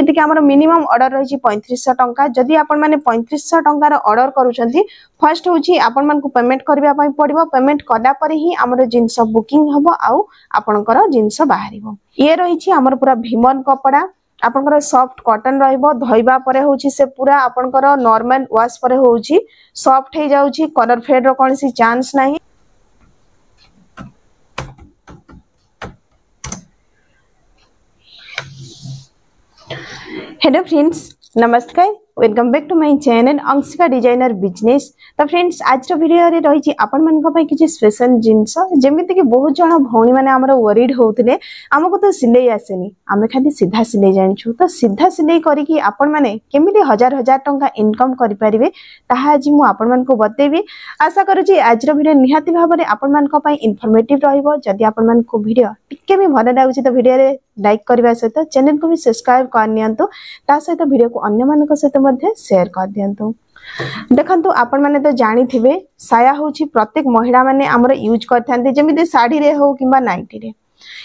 যেটিকি আমার minimum order রয়েছে পঁয়ত্রিশশো টঙ্কা যদি আপনার পঁয়ত্রিশশো টঙ্কার অর্ডর করছেন ফার্স্ট হচ্ছে আপনার পেমেন্ট করা পড়ব পেমেন্ট কলাপরে হি আমার জিনিস বুকিং হব আপনার জিনিস বাহার ইয়ে রয়েছে আমার পুরা ভিমন কপড়া ଆପଣଙ୍କର ସଫ୍ଟ କଟନ୍ ରହିବ ଧୋଇବା ପରେ ହେଉଛି ସେ ପୁରା ଆପଣଙ୍କର ନର୍ମାଲ ୱାଶ୍ ପରେ ହେଉଛି ସଫ୍ଟ ହେଇଯାଉଛି କଲର୍ ଫେଡ଼୍ର କୌଣସି ଚାନ୍ସ ନାହିଁ হ্যালো ফ্রেন্ডস নমস্কার welcome back to my channel Anshika designer business তো ফ্রেন্ডস আজর ভিডিওরে রয়েছে আপনার কিছু স্পেশাল জিনিস যেমিতিকি বহু জন ভৌণী মানে আমার ওয়ারিড হোলে আমাকে তো সিলাই আসেনি আমি খালি সিধা সিলাই জাঁচু তো সিধা সিলাই করি আপনার কেমিটি হাজার হাজার টঙ্কা ইনকম করে পারে তাহা আজ মু আপনার বতাইবি আশা করছি আজর ভিডিও নিহতি ভাবে আপনার ইনফরমেটিভ রহব যদি আপনার ভিডিও টিকি বি ভাল লাগুছে তো ভিডিওরে लाइक करने सहित चैनल को भी सब्सक्राइब करनी सहित भिड को अग मान सहित सेयर कर दिंतु देखो आपण मैंने तो जाथ साया हूँ प्रत्येक महिला मैंने यूज करमी शाढ़ी रे कि नाइटी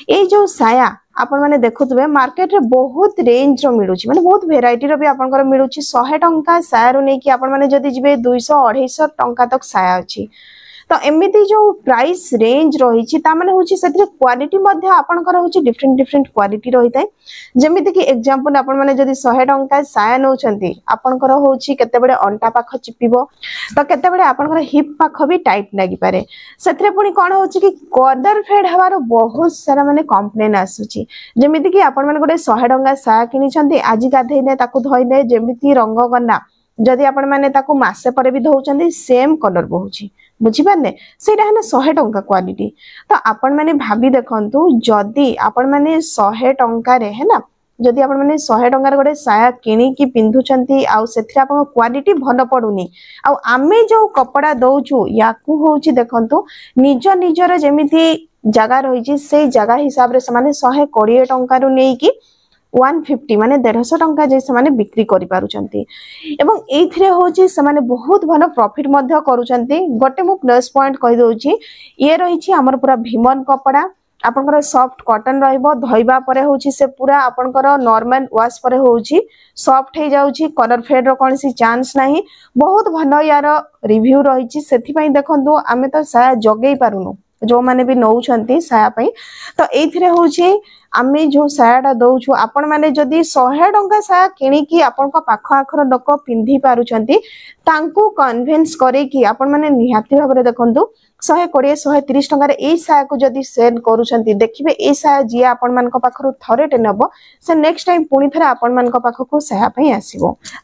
ये जो साया आपण मैंने देखुए मार्केट रे बहुत रेंज रिलूँ मैंने बहुत भेर भी आपंकर मिलूँ शहे टाँह साया रू नहीं कि आपने दुई अढ़ाई टाँह तक साया अच्छी ତ ଏମିତି ଯେଉଁ ପ୍ରାଇସ୍ ରେଞ୍ଜ ରହିଛି ତା ମାନେ ହେଉଛି ସେଥିରେ କ୍ୱାଲିଟି ମଧ୍ୟ ଆପଣଙ୍କର ହେଉଛି ଡିଫରେଣ୍ଟ ଡିଫରେଣ୍ଟ କ୍ୱାଲିଟି ରହିଥାଏ ଯେମିତିକି ଏକ୍ଜାମ୍ପଲ୍ ଆପଣମାନେ ଯଦି ଶହେ ଟଙ୍କା ସାୟା ନେଉଛନ୍ତି ଆପଣଙ୍କର ହେଉଛି କେତେବେଳେ ଅଣ୍ଟା ପାଖ ଚିପିବ ତ କେତେବେଳେ ଆପଣଙ୍କର ହିପ୍ ପାଖ ବି ଟାଇଟ୍ ଲାଗିପାରେ ସେଥିରେ ପୁଣି କ'ଣ ହେଉଛି କି କଦର ଫେଡ୍ ହେବାର ବହୁତ ସାରା ମାନେ କମ୍ପ୍ଲେନ୍ ଆସୁଛି ଯେମିତିକି ଆପଣମାନେ ଗୋଟେ ଶହେ ଟଙ୍କା ସାୟା କିଣିଛନ୍ତି ଆଜି ଗାଧେଇଲେ ତାକୁ ଧୋଇଲେ ଯେମିତି ରଙ୍ଗ ଗନା ଯଦି ଆପଣମାନେ ତାକୁ ମାସେ ପରେ ବି ଧୋଉଛନ୍ତି ସେମ୍ କଲର୍ ବହୁଛି बुझिपारे से शहे टाँचा क्वाटी तो आपण मैंने भाभी देखु जदि आपण मैंने शहे टकरे है ना जदि आपने शहे टकर गोटे साया किणी पिंधुं आप क्वाट भल पड़ूनी आमे जो कपड़ा दौचु या देखु निज निजर जमी जगह रही जगह हिसाब से शहे कोड़े टकरू ওয়ান ফিফটি মানে দেড়শো টঙ্কা যে সে বিক্রি করে পুঁচ এবং এইথিরে হচ্ছে সে বহুত ভালো প্রফিট মধ্যে করছেন গোটে মু প্লস পয়েন্ট কহিদেছি ইয়ে রয়েছে আমার পুরা ভিমন কপড়া আপনার সফট কটন রহব ধোবা পরে হচ্ছে সে পুরা আপনার নর্মাল ওয়াশ পরে হচ্ছে সফট হয়ে যাচ্ছে কলর ফেডর কোণী চান্স না বহুত ভালো ইয়ার রিভিউ রয়েছে সেপাই দেখুন আমি তো সারা যোগাই পারুনু ଯେଉଁମାନେ ବି ନେଉଛନ୍ତି ସାୟା ପାଇଁ ତ ଏଇଥିରେ ହେଉଛି ଆମେ ଯେଉଁ ସାୟାଟା ଦେଉଛୁ ଆପଣମାନେ ଯଦି ଶହେ ଟଙ୍କା ସାୟା କିଣିକି ଆପଣଙ୍କ ପାଖ ଆଖର ଲୋକ ପିନ୍ଧି ପାରୁଛନ୍ତି ତାଙ୍କୁ କନଭିନ୍ସ କରେଇକି ଆପଣମାନେ ନିହାତି ଭାବରେ ଦେଖନ୍ତୁ ଶହେ କୋଡ଼ିଏ ଶହେ ତିରିଶ ଟଙ୍କାରେ ଏଇ ସାୟାକୁ ଯଦି ସେଲ୍ କରୁଛନ୍ତି ଦେଖିବେ ଏଇ ସାୟା ଯିଏ ଆପଣମାନଙ୍କ ପାଖରୁ ଥରେଟେ ନେବ ସେ ନେକ୍ସଟ ଟାଇମ୍ ପୁଣି ଥରେ ଆପଣମାନଙ୍କ ପାଖକୁ ସାୟା ପାଇଁ ଆସିବ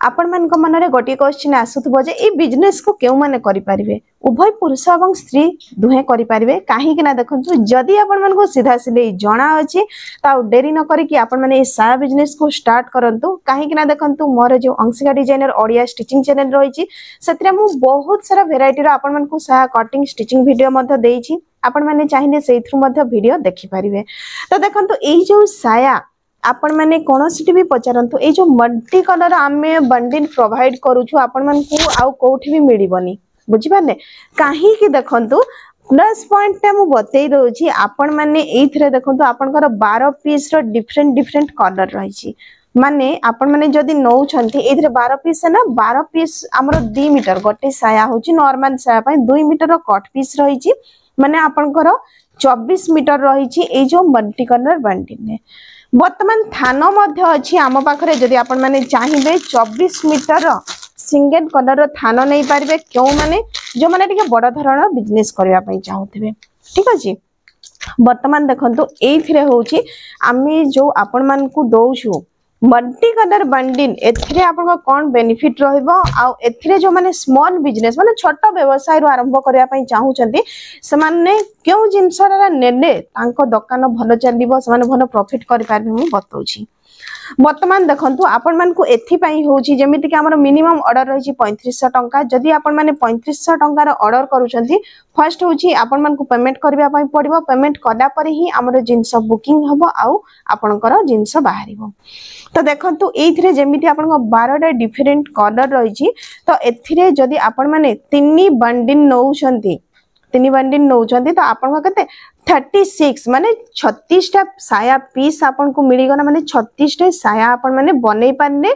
ଆପଣମାନଙ୍କ ମନରେ ଗୋଟିଏ କ୍ୱେଶ୍ଚିନ୍ ଆସୁଥିବ ଯେ ଏଇ ବିଜନେସକୁ କେଉଁମାନେ କରିପାରିବେ ଉଭୟ ପୁରୁଷ ଏବଂ ସ୍ତ୍ରୀ ଦୁହେଁ କରିପାରିବେ କାହିଁକି ନା ଦେଖନ୍ତୁ ଯଦି ଆପଣମାନଙ୍କୁ ସିଧାସିଧି ଜଣାଅଛି ତ ଆଉ ଡେରି ନ କରିକି ଆପଣମାନେ ଏଇ ସାୟା ବିଜନେସକୁ ଷ୍ଟାର୍ଟ କରନ୍ତୁ କାହିଁକି ନା ଦେଖନ୍ତୁ ମୋର ଯେଉଁ Anshika designer Odia stitching channel ରହିଛି ସେଥିରେ ମୁଁ ବହୁତ ସାରା ଭେରାଇଟିର ଆପଣମାନଙ୍କୁ ସାୟା କଟିଂ ଷ୍ଟିଚିଂ ভিডিও মধ্যে ଦେଇছি ଆପଣମାନେ ଚାହିଁଲେ ସେଇଥିରୁ ମଧ୍ୟ ଭିଡ଼ିଓ ଦେଖିପାରିବେ ତ ଦେଖନ୍ତୁ ଏଇ ଯେଉଁ ସାୟା ଆପଣମାନେ କୌଣସିଟି ବି ପଚାରନ୍ତୁ ଏଇ ଯେଉଁ ମଲ୍ଟି କଲର ଆମେ ବଣ୍ଡିଲ୍ ପ୍ରୋଭାଇଡ୍ କରୁଛୁ ଆପଣମାନଙ୍କୁ ଆଉ କେଉଁଠି ବି ମିଳିବନି ବୁଝିପାରିଲେ କାହିଁକି ଦେଖନ୍ତୁ ପ୍ଲସ୍ ପଏଣ୍ଟଟା ମୁଁ ବତେଇ ଦେଉଛି ଆପଣମାନେ ଏଇଥିରେ ଦେଖନ୍ତୁ ଆପଣଙ୍କର ବାର ପିସ୍ର ଡିଫରେଣ୍ଟ ଡିଫରେଣ୍ଟ କଲର ରହିଛି ମାନେ ଆପଣମାନେ ଯଦି ନେଉଛନ୍ତି ଏଥିରେ ବାର ପିସ୍ ହେଲା ବାର ପିସ୍ ଆମର ଦୁଇ ମିଟର ଗୋଟେ ସାୟା ହେଉଛି ନର୍ମାଲ ସାୟା ପାଇଁ ଦୁଇ ମିଟରର କଟ୍ ପିସ୍ ରହିଛି ମାନେ ଆପଣଙ୍କର ଚବିଶ ମିଟର ରହିଛି ଏଇ ଯେଉଁ ମଲ୍ଟି କଲର ବାଣ୍ଟିନେ ବର୍ତ୍ତମାନ ଥାନ ମଧ୍ୟ ଅଛି ଆମ ପାଖରେ ଯଦି ଆପଣମାନେ ଚାହିଁବେ ଚବିଶ ମିଟରର ସିଙ୍ଗେଲ କଲରର ଥାନ ନେଇପାରିବେ କେଉଁମାନେ ଯେଉଁମାନେ ଟିକେ ବଡ଼ ଧରଣର ବିଜନେସ୍ କରିବା ପାଇଁ ଚାହୁଁଥିବେ ଠିକ୍ ଅଛି ବର୍ତ୍ତମାନ ଦେଖନ୍ତୁ ଏଇଥିରେ ହେଉଛି ଆମେ ଯେଉଁ ଆପଣମାନଙ୍କୁ ଦେଉଛୁ ମଲ୍ଟି କଲର ବଣ୍ଡିଂ ଏଥିରେ ଆପଣଙ୍କ କ'ଣ ବେନିଫିଟ୍ ରହିବ ଆଉ ଏଥିରେ ଯେଉଁମାନେ ସ୍ମଲ୍ ବିଜନେସ୍ ମାନେ ଛୋଟ ବ୍ୟବସାୟରୁ ଆରମ୍ଭ କରିବା ପାଇଁ ଚାହୁଁଛନ୍ତି ସେମାନେ କେଉଁ ଜିନିଷଟା ନେଲେ ତାଙ୍କ ଦୋକାନ ଭଲ ଚାଲିବ ସେମାନେ ଭଲ ପ୍ରଫିଟ୍ କରିପାରିବେ ମୁଁ ବତଉଛି বর্তমান দেখন্তু ଆପଣମାନଙ୍କୁ ଏଥିପାଇଁ ହେଉଛି ଯେମିତିକି ଆମର ମିନିମମ୍ ଅର୍ଡର ରହିଛି ପଇଁତିରିଶଶହ ଟଙ୍କା ଯଦି ଆପଣମାନେ ପଇଁତିରିଶଶହ ଟଙ୍କାର ଅର୍ଡର କରୁଛନ୍ତି ଫାର୍ଷ୍ଟ ହେଉଛି ଆପଣମାନଙ୍କୁ ପେମେଣ୍ଟ କରିବା ପାଇଁ ପଡ଼ିବ ପେମେଣ୍ଟ କଲା ପରେ ହିଁ ଆମର ଜିନିଷ ବୁକିଂ ହେବ ଆଉ ଆପଣଙ୍କର ଜିନିଷ ବାହାରିବ ତ ଦେଖନ୍ତୁ ଏଇଥିରେ ଯେମିତି ଆପଣଙ୍କ ବାରଟା ଡିଫରେଣ୍ଟ କଲର ରହିଛି ତ ଏଥିରେ ଯଦି ଆପଣମାନେ ତିନି ବାଣ୍ଡିନ୍ ନେଉଛନ୍ତି ତିନି ବାଣ୍ଡିନ୍ ନେଉଛନ୍ତି ତ ଆପଣଙ୍କ କେତେ थर्टी सिक्स मान छत्तीसटा साया पीस आपन को मिलगला मानते छत्तीसटा साया आपण मैंने बनई पारे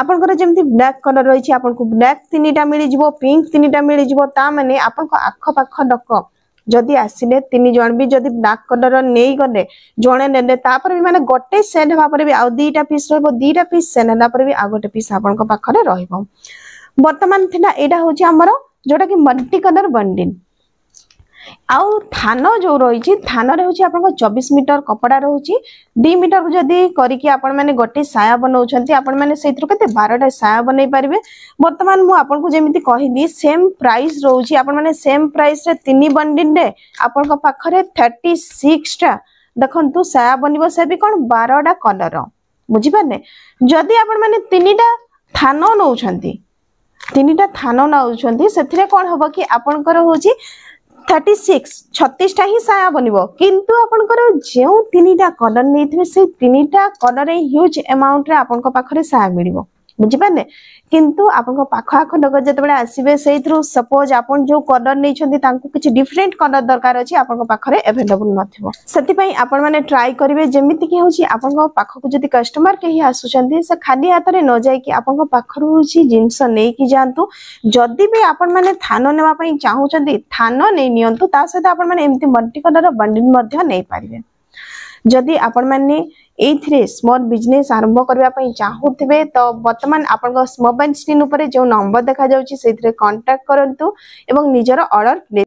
ଆପଣଙ୍କର ଯେମିତି ବ୍ଲାକ୍ କଲର୍ ରହିଛି ଆପଣଙ୍କୁ ବ୍ଲାକ୍ ତିନିଟା ମିଳିଯିବ ପିଙ୍କ ତିନିଟା ମିଳିଯିବ ତା ମାନେ ଆପଣଙ୍କ ଆଖପାଖ ଲୋକ ଯଦି ଆସିଲେ ତିନି ଜଣ ବି ଯଦି ବ୍ଲାକ୍ କଲର୍ ନେଇଗଲେ ଜଣେ ନେଲେ ତାପରେ ବି ମାନେ ଗୋଟେ ସେଲ୍ ହେବା ପରେ ବି ଆଉ ଦୁଇଟା ପିସ୍ ରହିବ ଦୁଇଟା ପିସ୍ ସେଲ୍ ହେଲା ପରେ ବି ଆଉ ଗୋଟେ ପିସ୍ ଆପଣଙ୍କ ପାଖରେ ରହିବ ବର୍ତ୍ତମାନ ଥିଲା ଏଇଟା ହେଉଛି ଆମର ଯୋଉଟାକି ମଲ୍ଟି କଲର୍ ବଣ୍ଡିନ୍ আউ থান যে রয়েছে থানরে হচ্ছে আপনার চবিশ মিটর কপড়া রয়েছে দুই মিটর যদি করিকি আপন মানে গোটে সায়া বনাউছেন আপন মানে সেই কেতে বারোটা সায়া বনাই পারবে বর্তমান মু আপনার যেমি কহিলি সেম প্রাইস রয়েছে আপন মানে সেম প্রাইসরে তিন বন্ডিলে আপনার পাখে থার্টি সিক্সটা দেখন্তু সায়া বনিব সে বি কোণ বারোটা কলর বুঝিপারে যদি আপন মানে তিনটা থান নৌছন্তি তিনটা থান নৌছন্তি সেথিরে কোণ হব কি আপনকর হচ্ছে থার্টি সিক্স ছত্রিশটা ହିଁ ସାୟା ବନିବ କିନ୍ତୁ ଆପଣଙ୍କର ଯେଉଁ ତିନିଟା କଲର୍ ନେଇଥିବେ ସେଇ ତିନିଟା କଲର୍ ଏଇ ହ୍ୟୁଜ୍ ଆମାଉଣ୍ଟରେ ଆପଣଙ୍କ ପାଖରେ ସାୟା ମିଳିବ বুঝিপারে কিন্তু আপনার পাখ আখ লোক যেতবে আসবে সেইথর সপোজ আপনার যে কলর নিয়েছেন তাঁকু কিছু ডিফরেন্ট কলর দরকার অছি আপনার পাখে এভেলেবল নথিব সেপাই আপন মানে ট্রাই করবে যেমিতি কি হচ্ছে আপনার পাখক যদি কষ্টমর কে আসুচান সে খালি হাতরে ন যাই আপনার পাখর হচ্ছে জিনিস নেইকি যাতে যদি বি আপন মানে থান নেওয়া চাহুচান থান নেই নিয়ন্তু তা সহ আপন মানে এমতি মল্টি কলর বন্ডিল নেই পারবে যদি আপন মানে এইথিরে স্মল ବିଜନେସ୍ ଆରମ୍ଭ କରିବା ପାଇଁ ଚାହୁଁଥିବେ ତ ବର୍ତ୍ତମାନ ଆପଣଙ୍କ ମୋବାଇଲ ସ୍କ୍ରିନ୍ ଉପରେ ଯେଉଁ ନମ୍ବର ଦେଖାଯାଉଛି ସେଇଥିରେ କଣ୍ଟାକ୍ଟ କରନ୍ତୁ ଏବଂ ନିଜର ଅର୍ଡ଼ର ପ୍ଲେସ୍